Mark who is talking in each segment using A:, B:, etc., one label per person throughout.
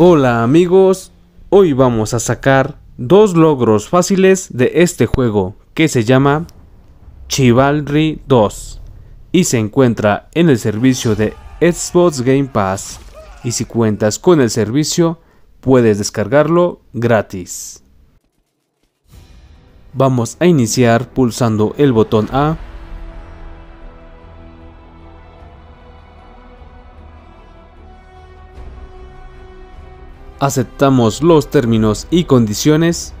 A: Hola amigos, hoy vamos a sacar dos logros fáciles de este juego que se llama Chivalry 2 y se encuentra en el servicio de Xbox Game Pass y si cuentas con el servicio puedes descargarlo gratis. Vamos a iniciar pulsando el botón A aceptamos los términos y condiciones.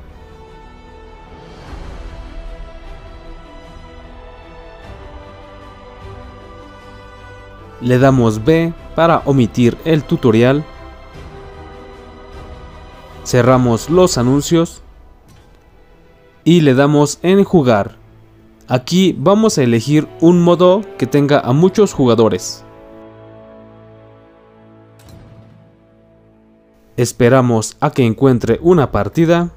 A: Le damos B para omitir el tutorial. Cerramos los anuncios. Y le damos en jugar. Aquí vamos a elegir un modo que tenga a muchos jugadores Esperamos a que encuentre una partida.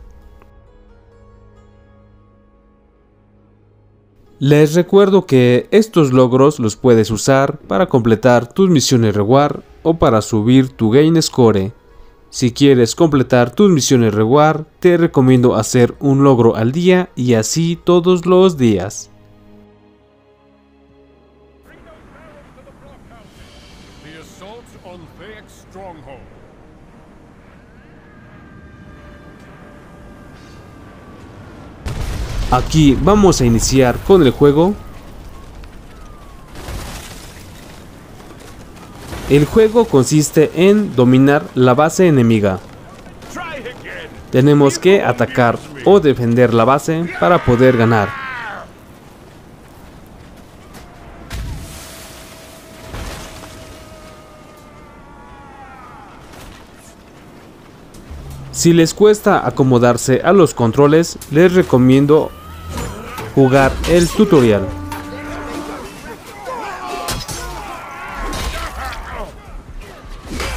A: Les recuerdo que estos logros los puedes usar para completar tus misiones reward o para subir tu game score. Si quieres completar tus misiones reward, te recomiendo hacer un logro al día y así todos los días. Aquí vamos a iniciar con el juego. El juego consiste en dominar la base enemiga. Tenemos que atacar o defender la base para poder ganar. Si les cuesta acomodarse a los controles, les recomiendo jugar el tutorial.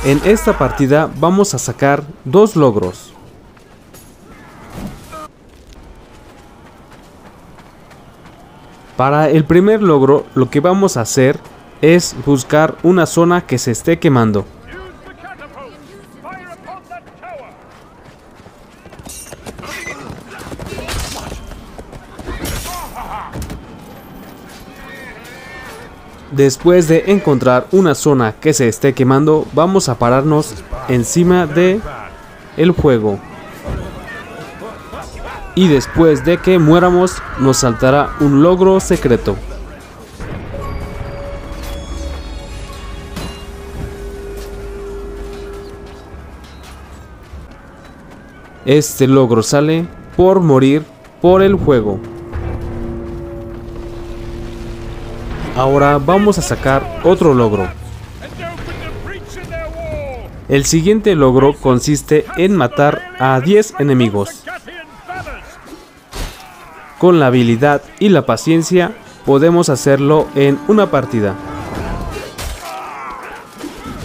A: En esta partida vamos a sacar dos logros. Para el primer logro lo que vamos a hacer es buscar una zona que se esté quemando. Después de encontrar una zona que se esté quemando, vamos a pararnos encima de el juego. Y después de que muéramos, nos saltará un logro secreto. Este logro sale por morir por el juego. Ahora vamos a sacar otro logro. El siguiente logro consiste en matar a 10 enemigos. Con la habilidad y la paciencia podemos hacerlo en una partida.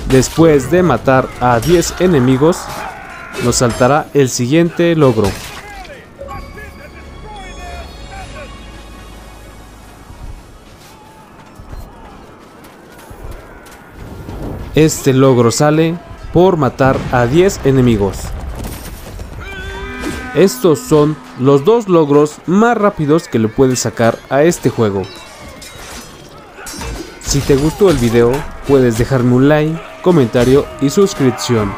A: Después de matar a 10 enemigos, nos saltará el siguiente logro. Este logro sale por matar a 10 enemigos. Estos son los dos logros más rápidos que le puedes sacar a este juego. Si te gustó el video, puedes dejarme un like, comentario y suscripción.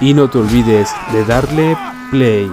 A: Y no te olvides de darle play.